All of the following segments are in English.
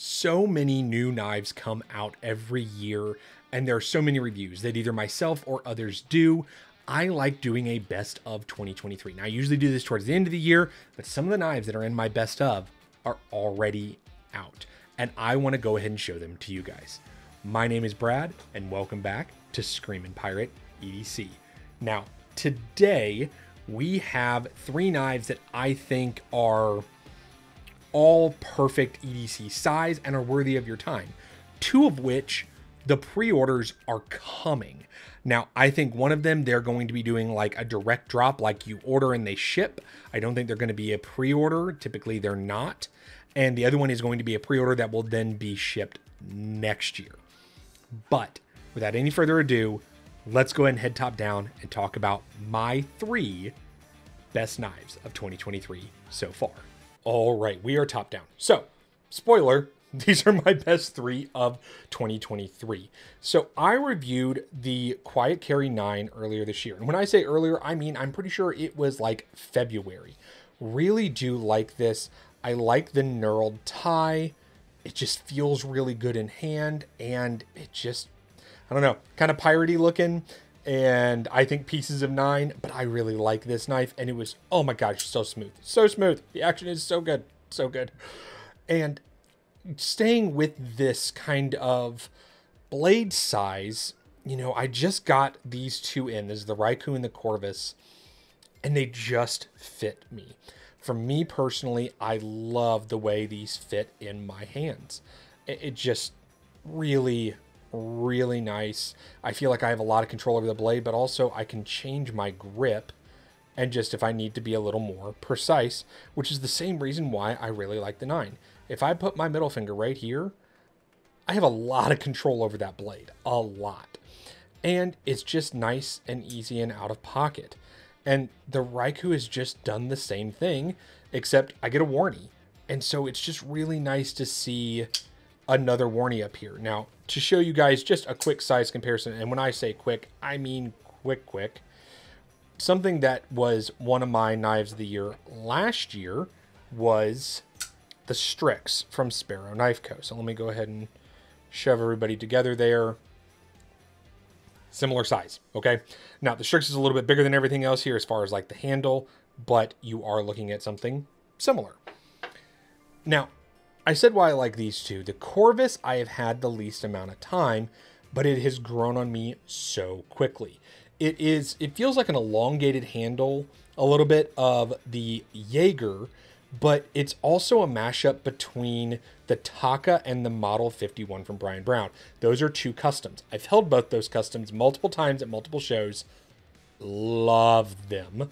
so many new knives come out every year, and there are so many reviews that either myself or others do. I like doing a best of 2023. Now, I usually do this towards the end of the year, but some of the knives that are in my best of are already out, and I want to go ahead and show them to you guys. My name is Brad, and welcome back to Screamin' Pirate EDC. Now, today we have three knives that I think are all perfect EDC size and are worthy of your time. Two of which the pre-orders are coming. Now, I think one of them they're going to be doing like a direct drop like you order and they ship. I don't think they're going to be a pre-order. Typically they're not. And the other one is going to be a pre-order that will then be shipped next year. But without any further ado, let's go ahead and head top down and talk about my 3 best knives of 2023 so far. All right, we are top down. So, spoiler, these are my best three of 2023. So, I reviewed the Quiet Carry 9 earlier this year. And when I say earlier, I mean I'm pretty sure it was like February. Really do like this. I like the knurled tie. It just feels really good in hand and it just I don't know, kind of piratey looking and I think pieces of nine, but I really like this knife, and it was oh my gosh, so smooth, so smooth. The action is so good, so good, and staying with this kind of blade size, you know, I just got these two in. This is the Raikou and the Corvus, and they just fit me. For me personally, I love the way these fit in my hands. It, it just really really nice. I feel like I have a lot of control over the blade, but also I can change my grip and just if I need to be a little more precise, which is the same reason why I really like the 9. If I put my middle finger right here, I have a lot of control over that blade, a lot. And it's just nice and easy and out of pocket. And the Raikou has just done the same thing, except I get a Wharnie. And so it's just really nice to see another Wharnie up here. Now, to show you guys just a quick size comparison, and when I say quick, I mean quick, quick. Something that was one of my knives of the year last year was the Strix from Sparrow Knife Co. So let me go ahead and shove everybody together there. Similar size, okay? Now, the Strix is a little bit bigger than everything else here as far as like the handle, but you are looking at something similar. Now, I said why I like these two. The Corvus I have had the least amount of time, but it has grown on me so quickly. It is it feels like an elongated handle, a little bit of the Jaeger, but it's also a mashup between the Taka and the Model 51 from Brian Brown. Those are two customs. I've held both those customs multiple times at multiple shows. Love them.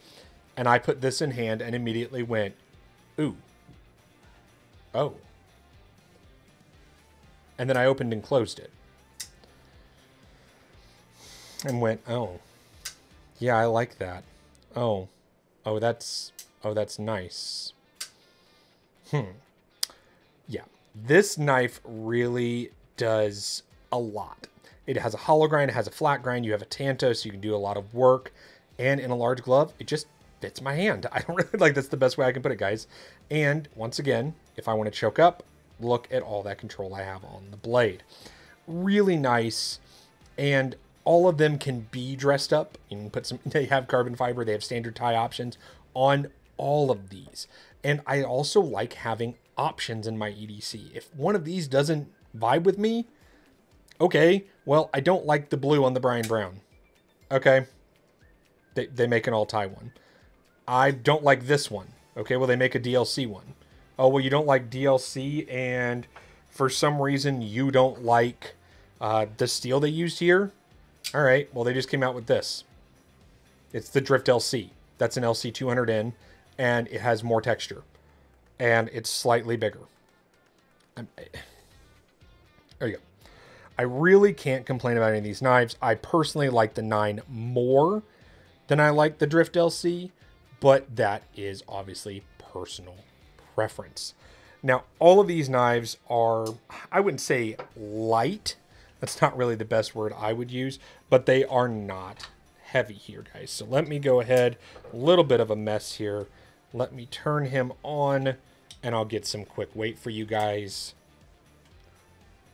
And I put this in hand and immediately went, ooh. Oh and then I opened and closed it. And went, oh, yeah, I like that. Oh, oh, that's, oh, that's nice. Hmm. Yeah, this knife really does a lot. It has a hollow grind, it has a flat grind, you have a tanto, so you can do a lot of work. And in a large glove, it just fits my hand. I don't really like that's the best way I can put it, guys. And once again, if I want to choke up, look at all that control I have on the blade. Really nice. And all of them can be dressed up. You can put some, they have carbon fiber, they have standard tie options on all of these. And I also like having options in my EDC. If one of these doesn't vibe with me, okay, well, I don't like the blue on the Brian Brown. Okay. They, they make an all tie one. I don't like this one. Okay, well, they make a DLC one oh, well, you don't like DLC, and for some reason you don't like uh, the steel they used here. All right, well, they just came out with this. It's the Drift LC. That's an LC 200N, and it has more texture, and it's slightly bigger. I'm, there you go. I really can't complain about any of these knives. I personally like the 9 more than I like the Drift LC, but that is obviously personal preference. Now, all of these knives are, I wouldn't say light. That's not really the best word I would use, but they are not heavy here, guys. So let me go ahead, a little bit of a mess here. Let me turn him on and I'll get some quick weight for you guys.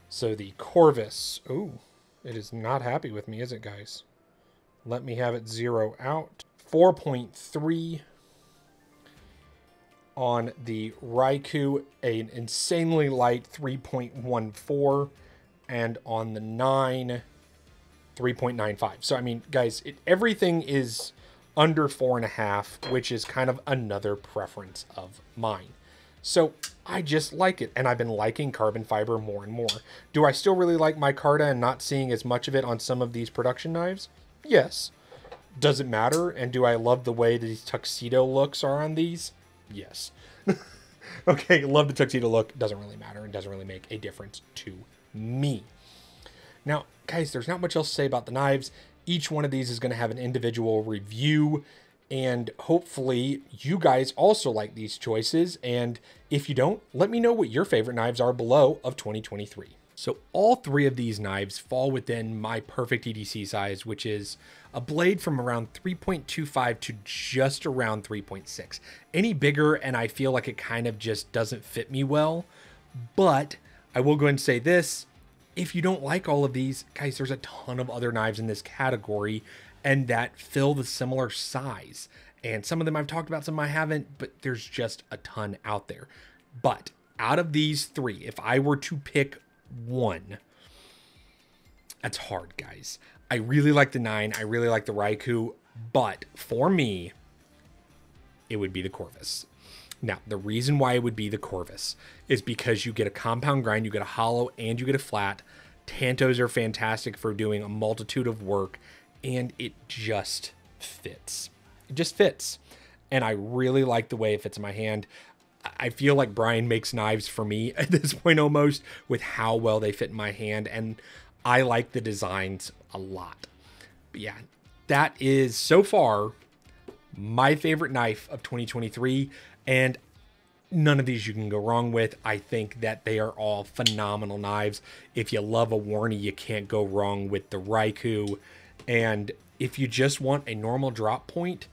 So the Corvus. Oh, it is not happy with me, is it, guys? Let me have it zero out. 4.3 on the Raikou, an insanely light 3.14, and on the 9, 3.95. So, I mean, guys, it, everything is under four and a half, which is kind of another preference of mine. So I just like it, and I've been liking carbon fiber more and more. Do I still really like micarta and not seeing as much of it on some of these production knives? Yes. Does it matter? And do I love the way these tuxedo looks are on these? Yes. okay, love the tuxedo look. Doesn't really matter and doesn't really make a difference to me. Now, guys, there's not much else to say about the knives. Each one of these is going to have an individual review. And hopefully, you guys also like these choices. And if you don't, let me know what your favorite knives are below of 2023. So, all three of these knives fall within my perfect EDC size, which is a blade from around 3.25 to just around 3.6. Any bigger, and I feel like it kind of just doesn't fit me well. But I will go and say this if you don't like all of these, guys, there's a ton of other knives in this category and that fill the similar size. And some of them I've talked about, some I haven't, but there's just a ton out there. But out of these three, if I were to pick one, that's hard, guys. I really like the nine. I really like the Raikou, but for me, it would be the Corvus. Now, the reason why it would be the Corvus is because you get a compound grind, you get a hollow, and you get a flat. Tantos are fantastic for doing a multitude of work, and it just fits. It just fits. And I really like the way it fits in my hand. I feel like Brian makes knives for me at this point almost with how well they fit in my hand. And I like the designs a lot. But yeah, that is so far my favorite knife of 2023. And none of these you can go wrong with. I think that they are all phenomenal knives. If you love a Wharnie, you can't go wrong with the Raikou. And if you just want a normal drop point,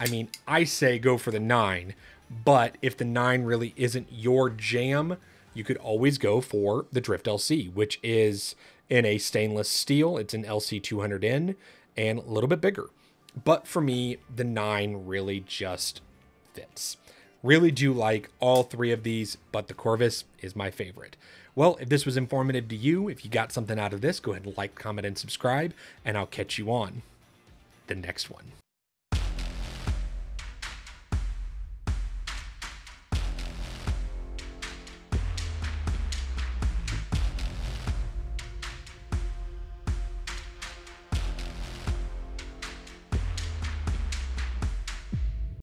I mean, I say go for the 9. But if the 9 really isn't your jam, you could always go for the Drift LC, which is in a stainless steel. It's an LC200N and a little bit bigger. But for me, the 9 really just fits. Really do like all three of these, but the Corvus is my favorite. Well, if this was informative to you, if you got something out of this, go ahead and like, comment, and subscribe, and I'll catch you on the next one.